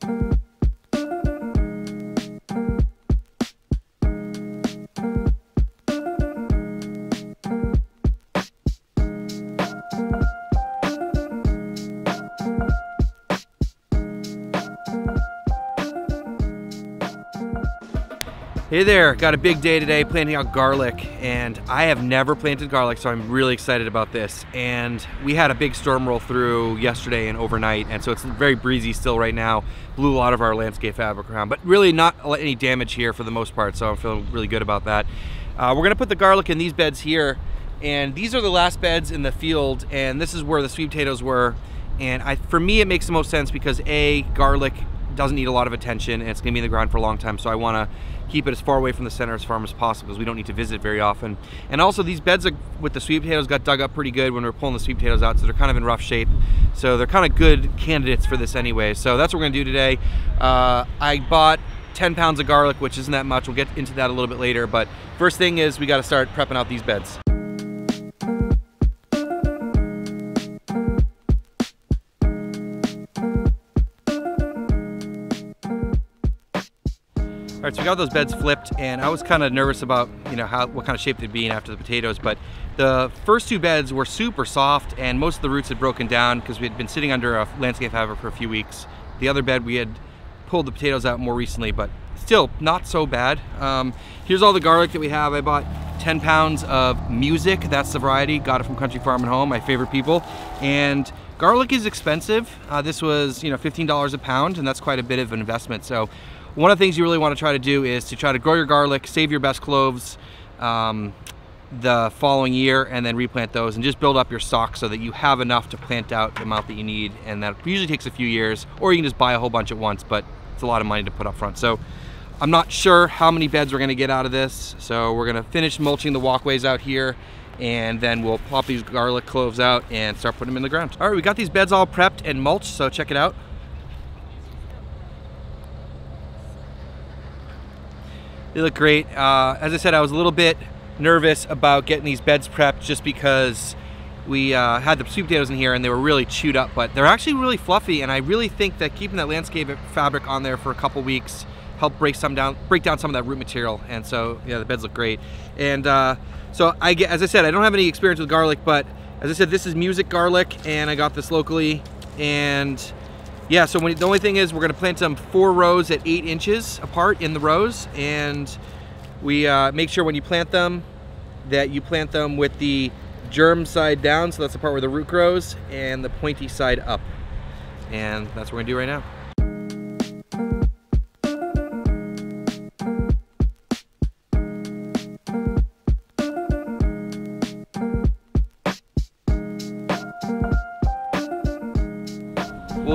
Thank you. Hey there, got a big day today planting out garlic and I have never planted garlic so I'm really excited about this. And we had a big storm roll through yesterday and overnight and so it's very breezy still right now. Blew a lot of our landscape fabric around but really not any damage here for the most part so I'm feeling really good about that. Uh, we're gonna put the garlic in these beds here and these are the last beds in the field and this is where the sweet potatoes were. And I, for me it makes the most sense because a garlic doesn't need a lot of attention and it's gonna be in the ground for a long time so I wanna keep it as far away from the center as farm as possible because we don't need to visit very often. And also these beds with the sweet potatoes got dug up pretty good when we were pulling the sweet potatoes out so they're kind of in rough shape. So they're kind of good candidates for this anyway. So that's what we're gonna do today. Uh, I bought 10 pounds of garlic, which isn't that much. We'll get into that a little bit later. But first thing is we gotta start prepping out these beds. All right, so we got those beds flipped, and I was kind of nervous about, you know, how what kind of shape they'd be in after the potatoes. But the first two beds were super soft, and most of the roots had broken down because we had been sitting under a landscape fabric for a few weeks. The other bed we had pulled the potatoes out more recently, but still not so bad. Um, here's all the garlic that we have. I bought 10 pounds of music. That's the variety. Got it from Country Farm and Home, my favorite people. And garlic is expensive. Uh, this was, you know, $15 a pound, and that's quite a bit of an investment. So one of the things you really want to try to do is to try to grow your garlic, save your best cloves um, the following year and then replant those and just build up your stock so that you have enough to plant out the amount that you need and that usually takes a few years or you can just buy a whole bunch at once but it's a lot of money to put up front. So I'm not sure how many beds we're gonna get out of this so we're gonna finish mulching the walkways out here and then we'll pop these garlic cloves out and start putting them in the ground. All right, we got these beds all prepped and mulched so check it out. They look great. Uh, as I said, I was a little bit nervous about getting these beds prepped just because we uh, had the sweet potatoes in here and they were really chewed up, but they're actually really fluffy. And I really think that keeping that landscape fabric on there for a couple weeks helped break some down, break down some of that root material. And so, yeah, the beds look great. And uh, so I get, as I said, I don't have any experience with garlic, but as I said, this is music garlic and I got this locally and yeah, so when, the only thing is we're gonna plant them four rows at eight inches apart in the rows and we uh, make sure when you plant them that you plant them with the germ side down, so that's the part where the root grows, and the pointy side up. And that's what we're gonna do right now.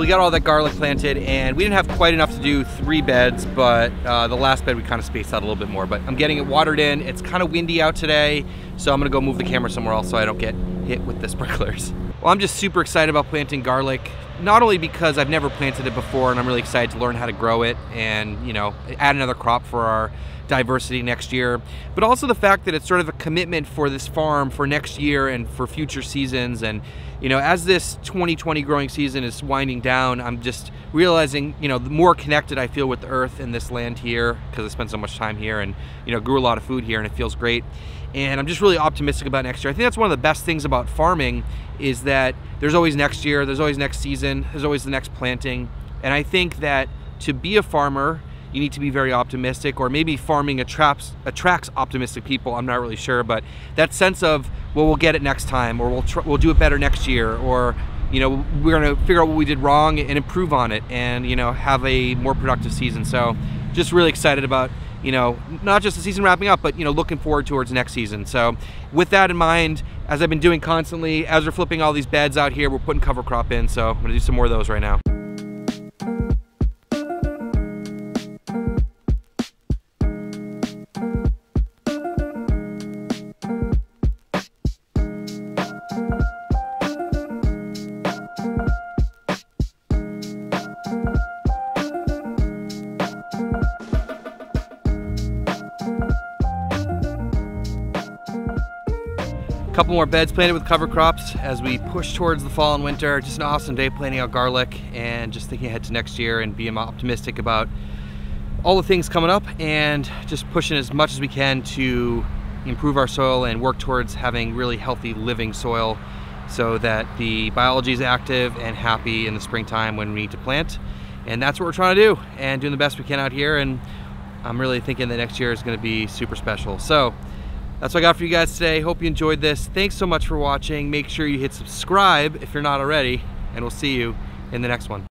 We got all that garlic planted and we didn't have quite enough to do three beds, but uh, the last bed we kind of spaced out a little bit more, but I'm getting it watered in. It's kind of windy out today, so I'm gonna go move the camera somewhere else so I don't get hit with the sprinklers. Well, I'm just super excited about planting garlic, not only because I've never planted it before and I'm really excited to learn how to grow it and, you know, add another crop for our diversity next year, but also the fact that it's sort of a commitment for this farm for next year and for future seasons. And, you know, as this 2020 growing season is winding down, I'm just realizing, you know, the more connected I feel with the earth and this land here, because I spent so much time here and, you know, grew a lot of food here and it feels great. And I'm just really optimistic about next year. I think that's one of the best things about farming is that there's always next year, there's always next season, there's always the next planting. And I think that to be a farmer you need to be very optimistic or maybe farming attracts attracts optimistic people i'm not really sure but that sense of well we'll get it next time or we'll we'll do it better next year or you know we're going to figure out what we did wrong and improve on it and you know have a more productive season so just really excited about you know not just the season wrapping up but you know looking forward towards next season. So with that in mind as i've been doing constantly as we're flipping all these beds out here we're putting cover crop in. So i'm going to do some more of those right now couple more beds planted with cover crops as we push towards the fall and winter. Just an awesome day planting out garlic and just thinking ahead to next year and being optimistic about all the things coming up and just pushing as much as we can to improve our soil and work towards having really healthy living soil so that the biology is active and happy in the springtime when we need to plant. And that's what we're trying to do and doing the best we can out here. And I'm really thinking that next year is gonna be super special. So that's what I got for you guys today. Hope you enjoyed this. Thanks so much for watching. Make sure you hit subscribe if you're not already, and we'll see you in the next one.